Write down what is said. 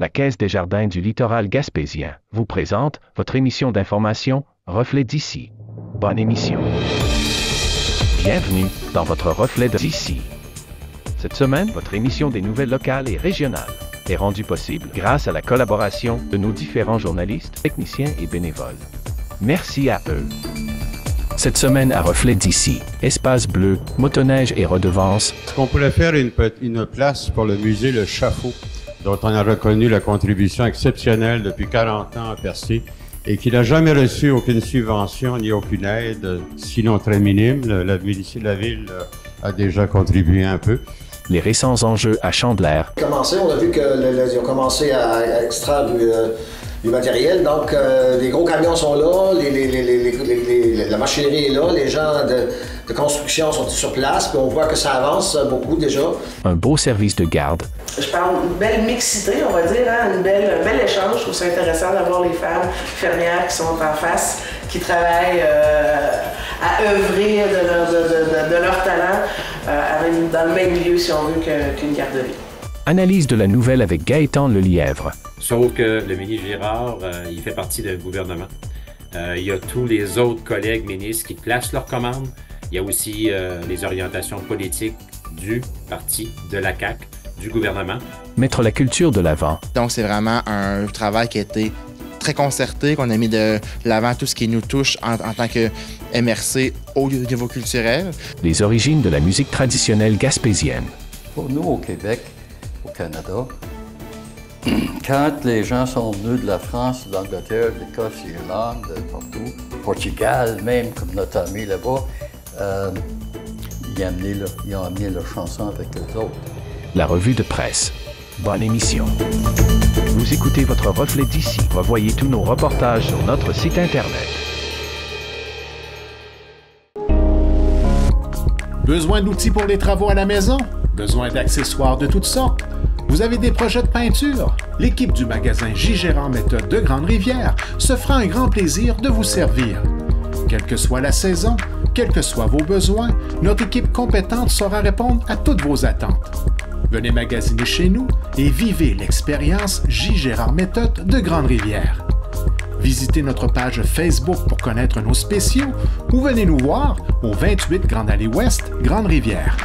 la Caisse des Jardins du littoral gaspésien vous présente votre émission d'information Reflet d'ici. Bonne émission. Bienvenue dans votre Reflet d'ici. Cette semaine, votre émission des nouvelles locales et régionales est rendue possible grâce à la collaboration de nos différents journalistes, techniciens et bénévoles. Merci à eux. Cette semaine à Reflet d'ici, espace bleu, motoneige et redevances. Est-ce qu'on pourrait faire une, pe- une place pour le musée Le Chafaud, dont on a reconnu la contribution exceptionnelle depuis 40 ans à Percé et qui n'a jamais reçu aucune subvention ni aucune aide, sinon très minime. Le- La, ville- la ville euh, a déjà contribué un peu. Les récents enjeux à commencé, on a vu que le- le- ils ont commencé à, à extraire du, euh, du matériel. Donc, euh, les gros camions sont là, les- les- les- les- les- les- la machinerie est là, les gens de, de construction sont sur place, puis on voit que ça avance beaucoup déjà. un beau service de garde, Je parle d'une belle mixité, on va dire, hein, une belle, un bel échange. Je trouve ça intéressant d'avoir les femmes fermières qui sont en face, qui travaillent euh, à œuvrer de leur, de, de- de leur talent euh, dans le même milieu, si on veut, qu'une garderie. analyse de la nouvelle avec Gaëtan Lelièvre, Sauf que le ministre Girard, euh, il fait partie d'un gouvernement. Euh, il y a tous les autres collègues ministres qui placent leurs commandes. Il y a aussi euh, les orientations politiques du parti, de la CAQ, du gouvernement. mettre la culture de l'avant, Donc, c'est vraiment un travail qui a été très concerté, qu'on a mis de l'avant tout ce qui nous touche en, en tant que MRC au niveau culturel. les origines de la musique traditionnelle gaspésienne, Pour nous, au Québec, au Canada, quand les gens sont venus de la France, de l'Angleterre, de l'Écosse, l'Irlande, de partout, Portugal même, comme notre ami là-bas, euh, ils, ont amené leur, ils ont amené leur chanson avec eux autres. la revue de presse. Bonne émission. Vous écoutez votre reflet d'ici. Revoyez tous nos reportages sur notre site Internet. Besoin d'outils pour les travaux à la maison? Besoin d'accessoires de toutes sortes? Vous avez des projets de peinture? L'équipe du magasin J. Méthode de Grande-Rivière se fera un grand plaisir de vous servir. Quelle que soit la saison, quels que soient vos besoins, notre équipe compétente saura répondre à toutes vos attentes. Venez magasiner chez nous et vivez l'expérience J. Méthode de Grande-Rivière. Visitez notre page Facebook pour connaître nos spéciaux ou venez nous voir au 28 Grande Allée Ouest, Grande-Rivière.